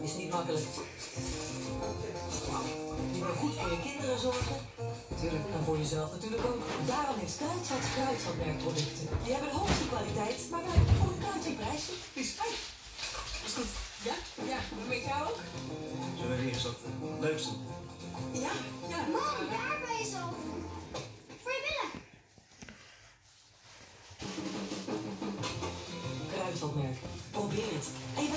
is niet makkelijk. Je moet goed voor je kinderen zorgen. Tuurlijk. En voor jezelf natuurlijk ook. Daarom heeft Kruidvat Kruidvatmerkproducten. Die hebben de hoogste kwaliteit, maar wel voor een een prijsje. Is, hey, is goed. Ja? Ja. Met jou ook? Zullen we hier eens eh, leukste? Ja? Ja. Mam, daar ben je zo. Voor je billen. Kruidvatmerk. Probeer het. En je